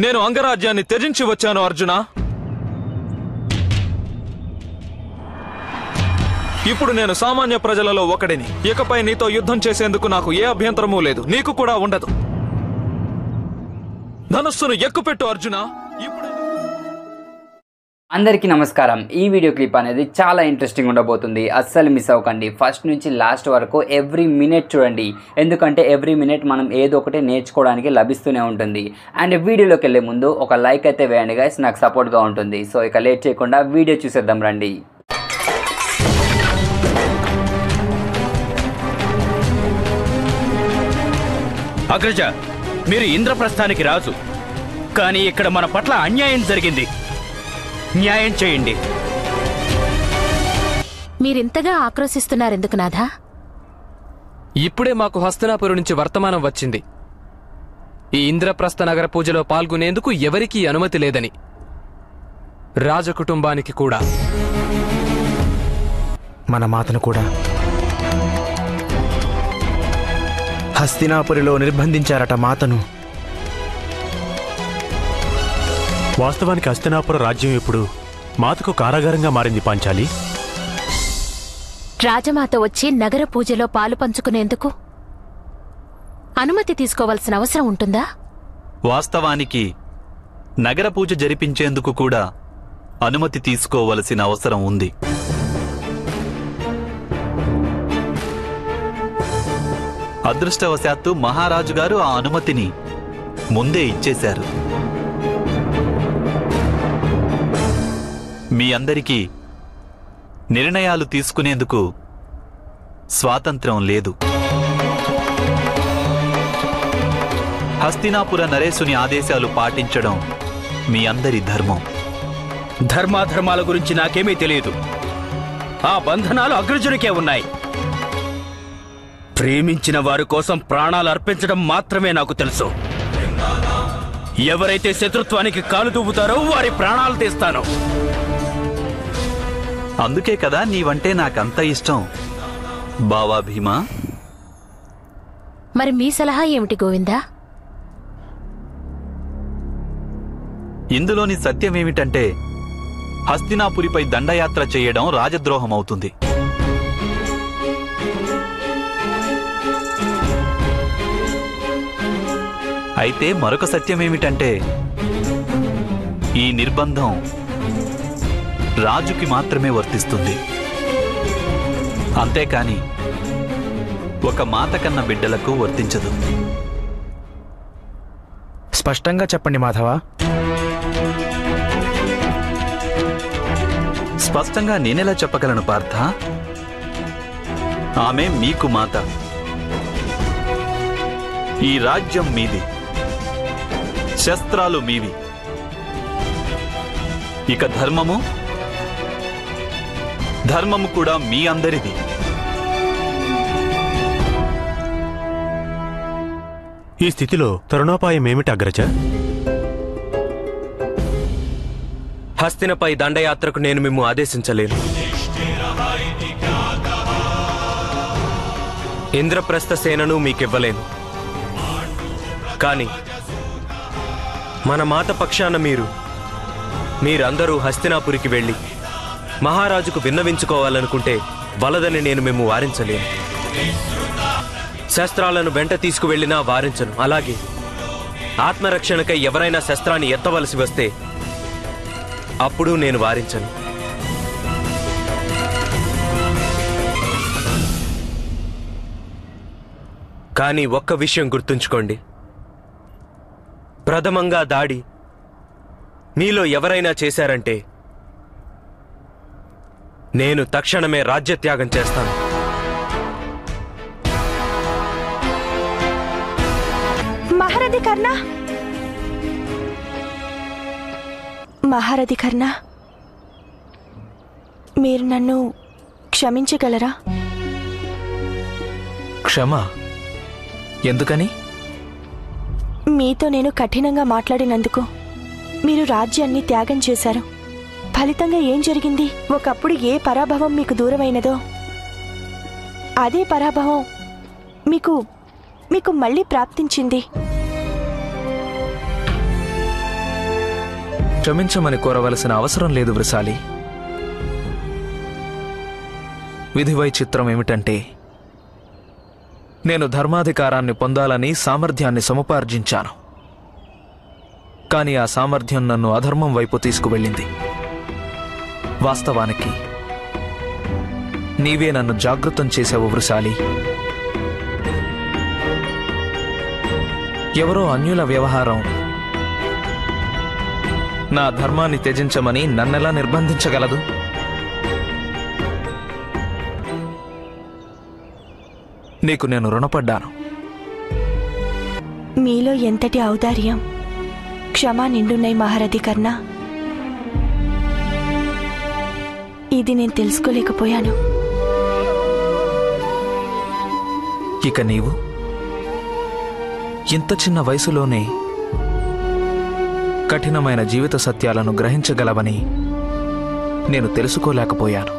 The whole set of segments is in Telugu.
నేను అంగరాజ్యాన్ని త్యజించి వచ్చాను అర్జున. ఇప్పుడు నేను సామాన్య ప్రజలలో ఒకడిని. ఇకపై నీతో యుద్ధం చేసేందుకు నాకు ఏ అభ్యంతరమూ లేదు. నీకు కూడా ఉండదు. ధనుస్సును ఎక్కుపెట్టు అర్జున. ఇప్పుడు అందరికీ నమస్కారం. ఈ వీడియో క్లిప్ అనేది చాలా ఇంట్రెస్టింగ్ ఉండబోతుంది. అస్సలు మిస్ అవ్వకండి. ఫస్ట్ నుంచి లాస్ట్ వరకు ఎవ్రీ మినిట్ చూడండి. ఎందుకంటే ఎవ్రీ మినిట్ మనం ఏదో ఒకటి నేర్చుకోవడానికి లభిస్తూనే ఉంటుంది. అండ్ వీడియోలోకి వెళ్ళే ముందు ఒక లైక్ అయితే వేయండి గైస్ నాకు సపోర్ట్గా ఉంటుంది. సో ఇక లేట్ చేయకుండా వీడియో చూసేద్దాం రండి. అగ్రజ మీరు ఇంద్రప్రస్థానికి రాజు. కానీ ఇక్కడ మన పట్ల అన్యాయం జరిగింది. న్యాయం చేయండి. మీరింతగా ఆక్రోశిస్తున్నారెందుకు నాథా? ఇప్పుడే మాకు హస్తనాపురం నుంచి వర్తమానం వచ్చింది. ఈ ఇంద్రప్రస్థ నగర పూజలో పాల్గొనేందుకు ఎవరికీ అనుమతి లేదని. రాజకుటుంబానికి కూడా. మన మాతను కూడా. హస్తినాపురిలో నిర్బంధించారట మాతను. వాస్తవానికి హస్తినాపుర రాజ్యం ఇప్పుడు మాతకు కారాగారంగా మారింది పాంచాలి? రాజమాత వచ్చి నగర పూజలో పాలు పంచుకునేందుకు అనుమతి తీసుకోవాల్సిన అవసరం ఉంటుందా? వాస్తవానికి నగర పూజ జరిపించేందుకు కూడా అనుమతి తీసుకోవలసిన అవసరం ఉంది. అదృష్టవశాత్తు మహారాజు గారు ఆ అనుమతిని ముందే ఇచ్చేశారు. మీ అందరికీ నిర్ణయాలు తీసుకునేందుకు స్వాతంత్రం లేదు. హస్తినాపుర నరేశుని ఆదేశాలు పాటించడం మీ అందరి ధర్మం. ధర్మాధర్మాల గురించి నాకేమీ తెలియదు. ఆ బంధనాలు అగ్రజునికే ఉన్నాయి. ప్రేమించిన వారి కోసం ప్రాణాలు అర్పించడం మాత్రమే నాకు తెలుసు. ఎవరైతే శత్రుత్వానికి కాలు దూపుతారో వారి ప్రాణాలు తీస్తాను. అందుకే కదా నీవంటే నాకంత ఇష్టం. బావా భీమా? మరి మీ సలహా ఏమిటి గోవిందా? ఇందులోని సత్యమేమిటంటే హస్తినాపురిపై దండయాత్ర చేయడం రాజద్రోహం అవుతుంది అయితే మరొక సత్యమేమిటంటే ఈ నిర్బంధం రాజుకి మాత్రమే వర్తిస్తుంది. అంతేకాని ఒక మాత కన్న బిడ్డలకు వర్తించదు. స్పష్టంగా చెప్పండి మాధవ. స్పష్టంగా నేనెలా చెప్పగలను పార్థ? ఆమె మీకు మాత. ఈ రాజ్యం మీది. శస్త్రాలు మీవి. ఇక ధర్మము ధర్మము కూడా మీ అందరిది. ఈ స్థితిలో తరుణోపాయం ఏమిటి అగ్రజ? హస్తినపై దండయాత్రకు నేను మిమ్ము ఆదేశించలేను. ఇంద్రప్రస్థ సేనను మీకివ్వలేను. కాని మన మాత పక్షాన మీరు మీరందరూ హస్తినాపురికి వెళ్ళి మహారాజుకు విన్నవించుకోవాలనుకుంటే వలదని నేను మేము వారించలేను. శస్త్రాలను వెంట తీసుకువెళ్ళినా వారించను. అలాగే ఆత్మరక్షణకై ఎవరైనా శస్త్రాన్ని ఎత్తవలసి వస్తే అప్పుడు నేను వారించను. కానీ ఒక్క విషయం గుర్తుంచుకోండి. ప్రథమంగా దాడి మీలో ఎవరైనా చేశారంటే నేను తక్షణమే రాజ్యత్యాగం చేస్తాను. మహారథి కర్ణ? మహారథి కర్ణ మీరు నన్ను క్షమించగలరా? క్షమ? ఎందుకని? మీతో నేను కఠినంగా మాట్లాడినందుకు మీరు రాజ్యాన్ని త్యాగం చేశారు. ఫలితంగా ఏం జరిగింది? ఒకప్పుడు ఏ పరాభవం మీకు దూరమైనదో అదే పరాభవం మీకు మీకు మళ్ళీ ప్రాప్తించింది. క్షమించమని కోరవలసిన అవసరం లేదు వృసాలి విధి వైచిత్రం ఏమిటంటే నేను ధర్మాధికారాన్ని పొందాలని సామర్థ్యాన్ని సముపార్జించాను. కానీ ఆ సామర్థ్యం నన్ను అధర్మం వైపు తీసుకువెళ్ళింది. వాస్తవానికి నీవే నన్ను జాగృతం చేసావు వృషాలి. ఎవరో అన్యుల వ్యవహారం. నా ధర్మాన్ని త్యజించమని నన్నెలా నిర్బంధించగలదు? నీకు నేను రుణపడ్డాను. మీలో ఎంతటి ఔదార్యం? క్షమా నిండున్నాయి మహారథి కన్నా ఇది నేను తెలుసుకోలేకపోయాను. ఇక నీవు? ఇంత చిన్న వయసులోనే కఠినమైన జీవిత సత్యాలను గ్రహించగలవని నేను తెలుసుకోలేకపోయాను.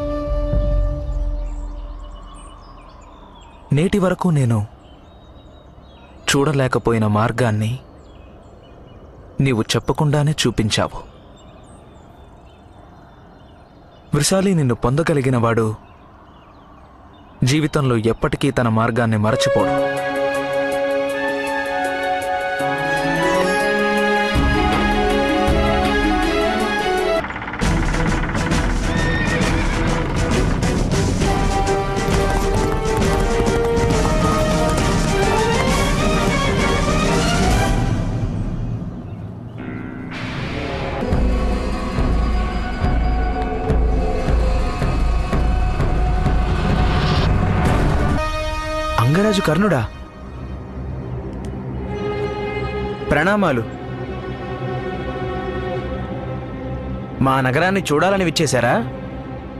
నేటి వరకు నేను చూడలేకపోయిన మార్గాన్ని నీవు చెప్పకుండానే చూపించావు. వృషాలి నిన్ను పొందగలిగినవాడు. జీవితంలో ఎప్పటికీ తన మార్గాన్ని మరచిపోడు. రంగరాజు కర్ణుడా? ప్రణామాలు. మా నగరాన్ని చూడాలని విచ్చేశారా?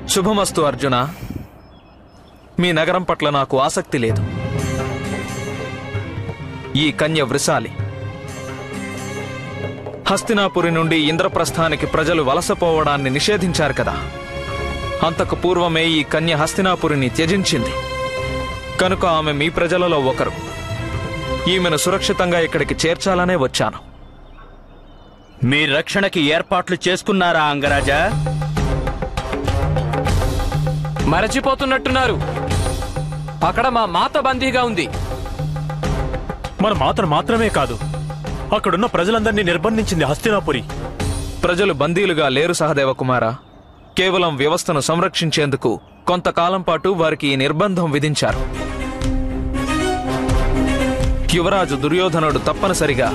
శుభమస్తు అర్జున. మీ నగరం పట్ల నాకు ఆసక్తి లేదు. ఈ కన్య వృషాలి. హస్తినాపురి నుండి ఇంద్రప్రస్థానికి ప్రజలు వలసపోవడాన్ని నిషేధించారు కదా. అంతకు పూర్వమే ఈ కన్య హస్తినాపురిని త్యజించింది. కనుక ఆమె మీ ప్రజలలో ఒకరు. ఈమెను సురక్షితంగా ఇక్కడికి చేర్చాలనే వచ్చాను. మీ రక్షణకి ఏర్పాట్లు చేసుకున్నారా అంగరాజా? మరచిపోతున్నట్టున్నారు. అక్కడ మా మాత బందీగా ఉంది. మన మాతను మాత్రమే కాదు అక్కడున్న ప్రజలందరినీ నిర్బంధించింది హస్తినాపురి. ప్రజలు బందీలుగా లేరు సహదేవ కుమార కేవలం వ్యవస్థను సంరక్షించేందుకు కొంతకాలం పాటు వారికి ఈ నిర్బంధం విధించారు. యువరాజు దుర్యోధనుడు తప్పనిసరిగా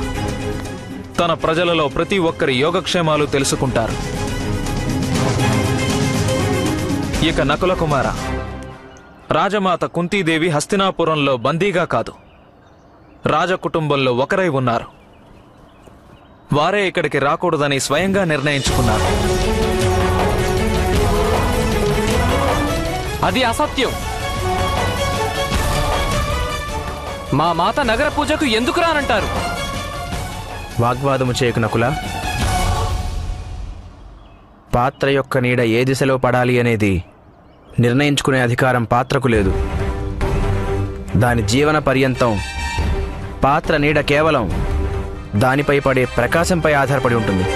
తన ప్రజలలో ప్రతి ఒక్కరి యోగక్షేమాలు తెలుసుకుంటారు. ఇక నకుల కుమార రాజమాత కుంతీదేవి హస్తినాపురంలో బందీగా కాదు. రాజకుటుంబంలో ఒకరై ఉన్నారు. వారే ఇక్కడికి రాకూడదని స్వయంగా నిర్ణయించుకున్నారు. అది అసత్యం. మా మాత నగర పూజకు ఎందుకు రానంటారు? వాగ్వాదము చేయకు నకుల పాత్ర యొక్క నీడ ఏ దిశలో పడాలి అనేది నిర్ణయించుకునే అధికారం పాత్రకు లేదు. దాని జీవన పర్యంతం పాత్ర నీడ కేవలం దానిపై పడే ప్రకాశంపై ఆధారపడి ఉంటుంది.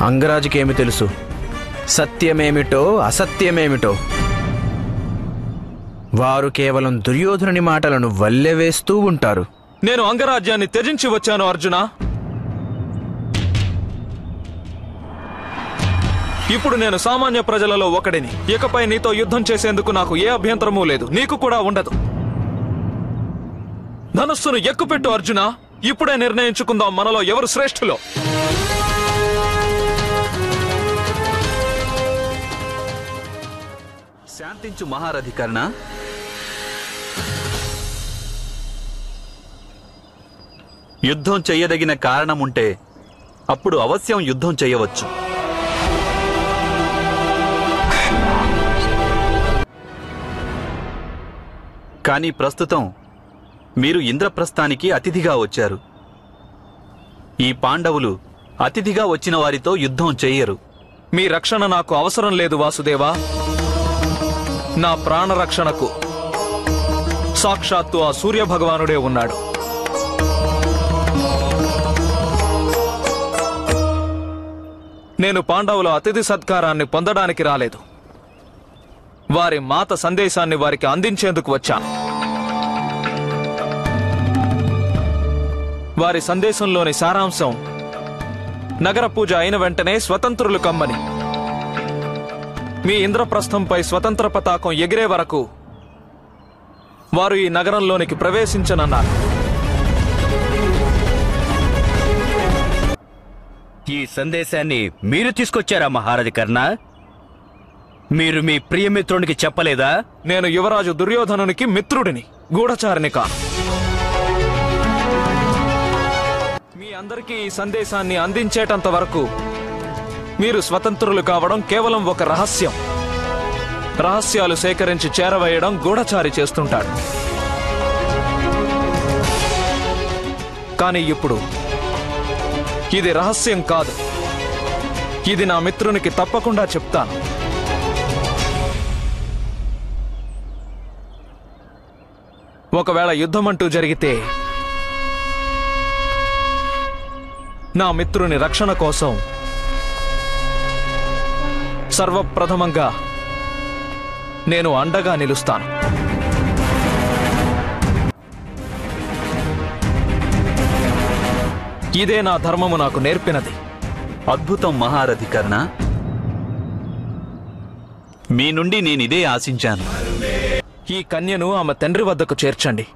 అంగరాజుకేమి తెలుసు? సత్యమేమిటో అసత్యమేమిటో? వారు కేవలం దుర్యోధనుని మాటలను వల్లెవేస్తూ ఉంటారు. నేను అంగరాజ్యాన్ని త్యజించి వచ్చాను అర్జున. ఇప్పుడు నేను సామాన్య ప్రజలలో ఒకడిని. ఇకపై నీతో యుద్ధం చేసేందుకు నాకు ఏ అభ్యంతరమూ లేదు. నీకు కూడా ఉండదు. ధనుస్సును ఎక్కుపెట్టు అర్జున. ఇప్పుడే నిర్ణయించుకుందాం మనలో ఎవరు శ్రేష్ఠులో? శాంతించు మహారధికరణ యుద్ధం చెయ్యదగిన కారణముంటే అప్పుడు అవశ్యం యుద్ధం చేయవచ్చు. కానీ ప్రస్తుతం మీరు ఇంద్రప్రస్థానికి అతిథిగా వచ్చారు. ఈ పాండవులు అతిథిగా వచ్చిన వారితో యుద్ధం చెయ్యరు మీ రక్షణ నాకు అవసరం లేదు వాసుదేవా. నా ప్రాణరక్షణకు. సాక్షాత్తు ఆ సూర్య భగవానుడే ఉన్నాడు. నేను పాండవుల అతిథి సత్కారాన్ని పొందడానికి రాలేదు. వారి మాత సందేశాన్ని వారికి అందించేందుకు వచ్చాను. వారి సందేశంలోని సారాంశం నగర పూజ అయిన వెంటనే స్వతంత్రులు కమ్మని. మీ ఇంద్రప్రస్థంపై స్వతంత్ర పతాకం ఎగిరే వరకు వారు ఈ నగరంలోనికి ప్రవేశించనన్నారు. ఈ సందేశాన్ని మీరు తీసుకొచ్చారా మహారథి కర్ణ? మీరు మీ ప్రియమిత్రునికి చెప్పలేదా? నేను యువరాజు దుర్యోధనునికి మిత్రుడిని గూఢచారిని కాను. మీ అందరికీ ఈ సందేశాన్ని అందించేటంత వరకు మీరు స్వతంత్రులు కావడం కేవలం ఒక రహస్యం. రహస్యాలు సేకరించి చేరవేయడం గూఢచారి చేస్తుంటాడు. కానీ ఇప్పుడు ఇది రహస్యం కాదు. ఇది నా మిత్రునికి తప్పకుండా చెప్తాను. ఒకవేళ యుద్ధమంటూ జరిగితే నా మిత్రుని రక్షణ కోసం సర్వప్రథమంగా నేను అండగా నిలుస్తాను. ఇదే నా ధర్మము నాకు నేర్పినది. అద్భుతం మహారథి కర్ణ. మీ నుండి నేనిదే ఆశించాను. ఈ కన్యను ఆమె తండ్రి వద్దకు చేర్చండి.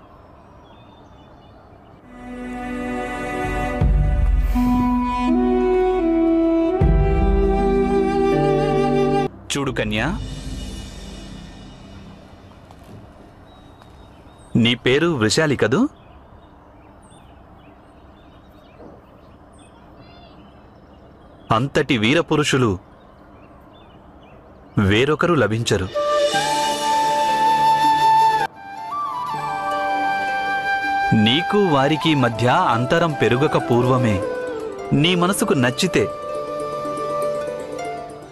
చూడు కన్యా. నీ పేరు వృషాలి కదూ? అంతటి వీరపురుషులు వేరొకరు లభించరు. నీకు వారికి మధ్య అంతరం పెరుగక పూర్వమే. నీ మనసుకు నచ్చితే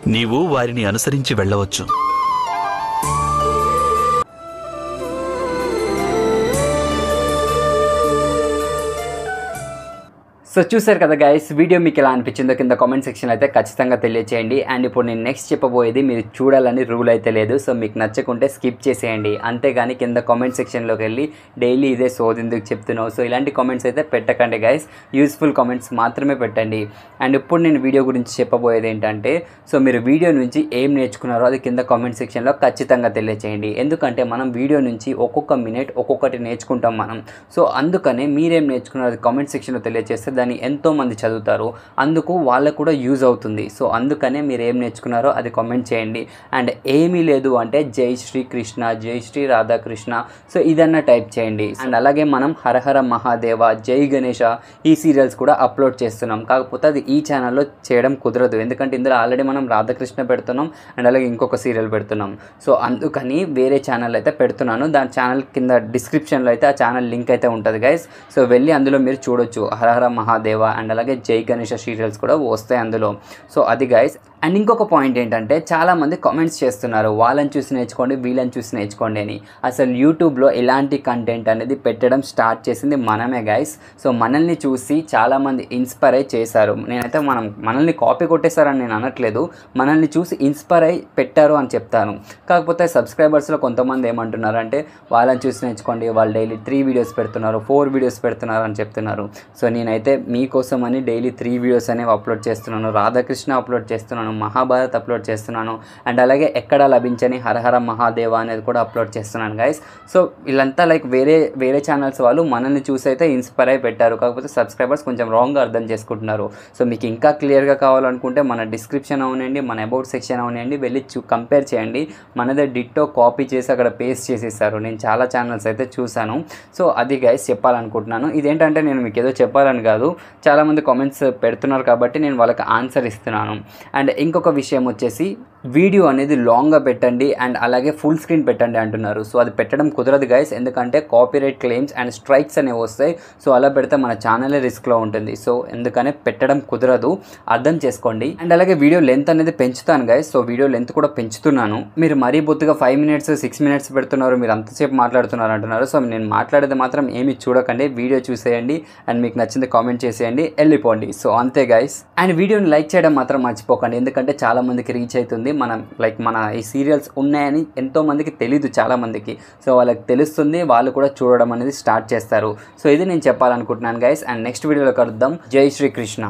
నీవు వారిని అనుసరించి వెళ్ళవచ్చు. సో చూసారు కదా గైస్ వీడియో మీకు ఎలా అనిపించిందో కింద కామెంట్ సెక్షన్ అయితే ఖచ్చితంగా తెలియచేయండి. అండ్ ఇప్పుడు నేను నెక్స్ట్ చెప్పబోయేది మీరు చూడాలని రూల్ అయితే లేదు. సో మీకు నచ్చకుంటే స్కిప్ చేసేయండి. అంతేగాని కింద కామెంట్ సెక్షన్లోకి వెళ్ళి డైలీ ఇదే సోదెందుకు చెప్తున్నావు? సో ఇలాంటి కామెంట్స్ అయితే పెట్టకండి గైస్ యూస్ఫుల్ కామెంట్స్ మాత్రమే పెట్టండి. అండ్ ఇప్పుడు నేను వీడియో గురించి చెప్పబోయేది ఏంటంటే సో మీరు వీడియో నుంచి ఏం నేర్చుకున్నారో అది కింద కామెంట్ సెక్షన్లో ఖచ్చితంగా తెలియచేయండి. ఎందుకంటే మనం వీడియో నుంచి ఒక్కొక్క మినిట్ ఒక్కొక్కటి నేర్చుకుంటాం మనం. సో అందుకనే మీరేం నేర్చుకున్నారో అది కామెంట్ సెక్షన్లో తెలియజేస్తే దాన్ని ఎంతోమంది చదువుతారు. అందుకు వాళ్ళకు కూడా యూజ్ అవుతుంది. సో అందుకనే మీరు ఏం నేర్చుకున్నారో అది కామెంట్ చేయండి. అండ్ ఏమీ లేదు అంటే జై శ్రీ కృష్ణ జై శ్రీ రాధాకృష్ణ. సో ఇదన్న టైప్ చేయండి. అండ్ అలాగే మనం హరహర మహాదేవ జై గణేష ఈ సీరియల్స్ కూడా అప్లోడ్ చేస్తున్నాం. కాకపోతే అది ఈ ఛానల్లో చేయడం కుదరదు. ఎందుకంటే ఇందులో ఆల్రెడీ మనం రాధాకృష్ణ పెడుతున్నాం. అండ్ అలాగే ఇంకొక సీరియల్ పెడుతున్నాం. సో అందుకని వేరే ఛానల్ అయితే పెడుతున్నాను. దాని ఛానల్ కింద డిస్క్రిప్షన్లో అయితే ఆ ఛానల్ లింక్ అయితే ఉంటుంది గైస్. సో వెళ్ళి అందులో మీరు చూడొచ్చు. హరహర మహాదేవ అండ్ అలాగే జై గణేష సీరియల్స్ కూడా వస్తాయి అందులో. సో అది గైస్ అండ్ ఇంకొక పాయింట్ ఏంటంటే చాలామంది కామెంట్స్ చేస్తున్నారు వాళ్ళని చూసి నేర్చుకోండి వీళ్ళని చూసి నేర్చుకోండి అని. అసలు యూట్యూబ్లో ఎలాంటి కంటెంట్ అనేది పెట్టడం స్టార్ట్ చేసింది మనమే గైస్ సో మనల్ని చూసి చాలామంది ఇన్స్పైర్ అయి చేశారు. నేనైతే మనం మనల్ని కాపీ కొట్టేశారని నేను అనట్లేదు. మనల్ని చూసి ఇన్స్పైర్ అయి పెట్టారు అని చెప్తాను. కాకపోతే సబ్స్క్రైబర్స్లో కొంతమంది ఏమంటున్నారు అంటే వాళ్ళని చూసి నేర్చుకోండి వాళ్ళు డైలీ త్రీ వీడియోస్ పెడుతున్నారు ఫోర్ వీడియోస్ పెడుతున్నారు అని చెప్తున్నారు. సో నేనైతే మీకోసం అని డైలీ త్రీ వీడియోస్ అనేవి అప్లోడ్ చేస్తున్నాను. రాధాకృష్ణ అప్లోడ్ చేస్తున్నాను. మహాభారత్ అప్లోడ్ చేస్తున్నాను. అండ్ అలాగే ఎక్కడ లభించని హరహర మహాదేవ అనేది కూడా అప్లోడ్ చేస్తున్నాను గైస్ సో వీళ్ళంతా లైక్ వేరే వేరే ఛానల్స్ వాళ్ళు మనల్ని చూసి అయితే ఇన్స్పైర్ అయి పెట్టారు. కాకపోతే సబ్స్క్రైబర్స్ కొంచెం రాంగ్గా అర్థం చేసుకుంటున్నారు. సో మీకు ఇంకా క్లియర్గా కావాలనుకుంటే మన డిస్క్రిప్షన్ అవునండి మన అబౌట్ సెక్షన్ అవునండి వెళ్ళి చూ కంపేర్ చేయండి. మనదే డిట్టో కాపీ చేసి అక్కడ పేస్ట్ చేసేసారు. నేను చాలా ఛానల్స్ అయితే చూశాను. సో అది గైస్ చెప్పాలనుకుంటున్నాను. ఇదేంటంటే నేను మీకు ఏదో చెప్పాలని కాదు. చాలామంది కామెంట్స్ పెడుతున్నారు కాబట్టి నేను వాళ్ళకి ఆన్సర్ ఇస్తున్నాను. అండ్ ఇంకొక విషయం వచ్చేసి వీడియో అనేది లాంగ్గా పెట్టండి అండ్ అలాగే ఫుల్ స్క్రీన్ పెట్టండి అంటున్నారు. సో అది పెట్టడం కుదరదు గైస్ ఎందుకంటే కాపీరైట్ క్లెయిమ్స్ అండ్ స్ట్రైక్స్ అనేవి వస్తాయి. సో అలా పెడితే మన ఛానలే రిస్క్లో ఉంటుంది. సో ఎందుకనే పెట్టడం కుదరదు. అర్థం చేసుకోండి. అండ్ అలాగే వీడియో లెంత్ అనేది పెంచుతాను గైస్ సో వీడియో లెంత్ కూడా పెంచుతున్నాను. మీరు మరీ బొత్తుగా ఫైవ్ మినిట్స్ సిక్స్ మినిట్స్ పెడుతున్నారు. మీరు అంతసేపు మాట్లాడుతున్నారు అంటున్నారు. సో నేను మాట్లాడేది మాత్రం ఏమి చూడకండి. వీడియో చూసేయండి అండ్ మీకు నచ్చింది కామెంట్ చేసేయండి. వెళ్ళిపోండి. సో అంతే గైస్ అండ్ వీడియోని లైక్ చేయడం మాత్రం మర్చిపోకండి. ఎందుకంటే చాలా మందికి రీచ్ అవుతుంది. మనం లైక్ మన ఈ సీరియల్స్ ఉన్నాయని ఎంతోమందికి తెలీదు చాలామందికి సో వాళ్ళకి తెలుస్తుంది వాళ్ళు కూడా చూడడం అనేది స్టార్ట్ చేస్తారు. సో ఇది నేను చెప్పాలనుకుంటున్నాను గైస్ అండ్ నెక్స్ట్ వీడియోలో కలుద్దాం. జై శ్రీకృష్ణ